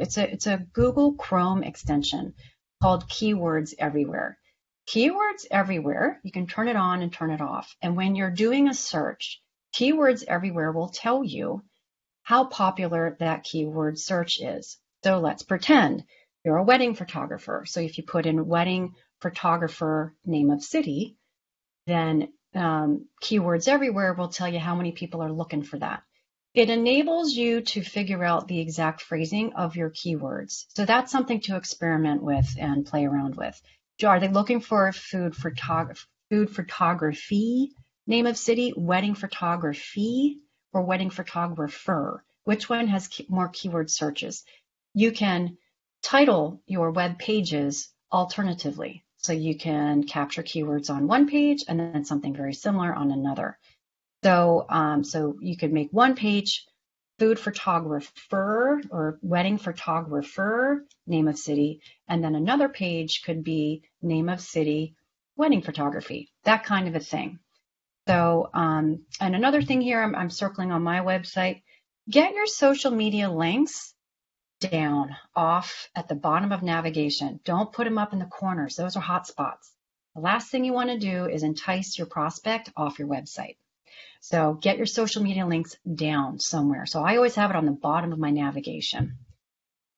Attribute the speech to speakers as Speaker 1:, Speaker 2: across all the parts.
Speaker 1: It's a it's a Google Chrome extension called Keywords Everywhere. Keywords Everywhere, you can turn it on and turn it off. And when you're doing a search, Keywords Everywhere will tell you how popular that keyword search is. So let's pretend you're a wedding photographer. So if you put in wedding photographer name of city, then um, Keywords Everywhere will tell you how many people are looking for that. It enables you to figure out the exact phrasing of your keywords. So that's something to experiment with and play around with. Are they looking for food, photog- food photography, name of city, wedding photography, or wedding photographer? Which one has more keyword searches? You can title your web pages alternatively. So you can capture keywords on one page and then something very similar on another. So, um, so you could make one page food photographer or wedding photographer, name of city, and then another page could be name of city, wedding photography, that kind of a thing. So, um, and another thing here I'm, I'm circling on my website, get your social media links down off at the bottom of navigation. Don't put them up in the corners. Those are hot spots. The last thing you want to do is entice your prospect off your website. So get your social media links down somewhere. So I always have it on the bottom of my navigation.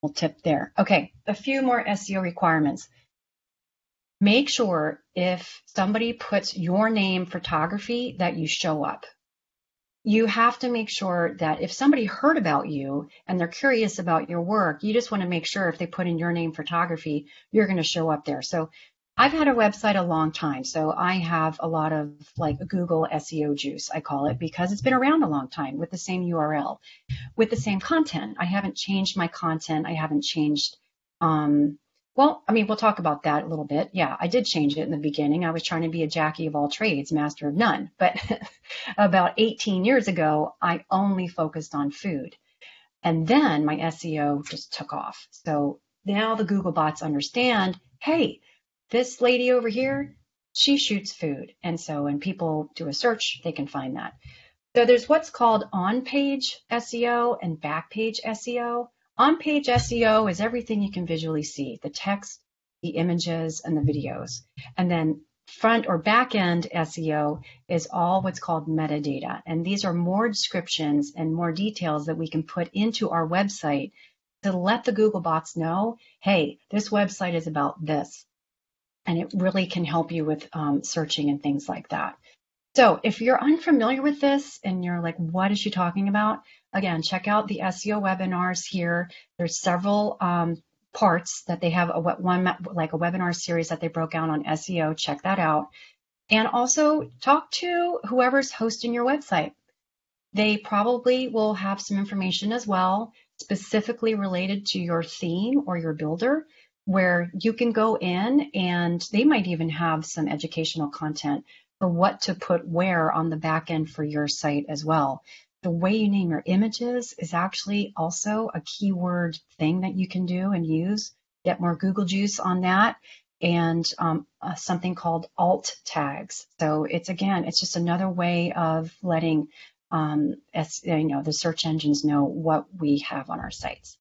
Speaker 1: We'll tip there. Okay, a few more SEO requirements. Make sure if somebody puts your name photography that you show up. You have to make sure that if somebody heard about you and they're curious about your work, you just want to make sure if they put in your name photography, you're going to show up there. So I've had a website a long time, so I have a lot of like Google SEO juice, I call it, because it's been around a long time with the same URL, with the same content. I haven't changed my content. I haven't changed, um, well, I mean, we'll talk about that a little bit. Yeah, I did change it in the beginning. I was trying to be a Jackie of all trades, master of none. But about 18 years ago, I only focused on food. And then my SEO just took off. So now the Google bots understand, hey, this lady over here, she shoots food. And so when people do a search, they can find that. So there's what's called on-page SEO and back-page SEO. On-page SEO is everything you can visually see, the text, the images, and the videos. And then front or back end SEO is all what's called metadata. And these are more descriptions and more details that we can put into our website to let the Google bots know, hey, this website is about this and it really can help you with um, searching and things like that. So if you're unfamiliar with this and you're like, what is she talking about? Again, check out the SEO webinars here. There's several um, parts that they have a one like a webinar series that they broke out on SEO. Check that out. And also talk to whoever's hosting your website. They probably will have some information as well, specifically related to your theme or your builder where you can go in and they might even have some educational content for what to put where on the back end for your site as well. The way you name your images is actually also a keyword thing that you can do and use. Get more Google juice on that and um, uh, something called alt tags. So it's again, it's just another way of letting um, as, you know the search engines know what we have on our sites.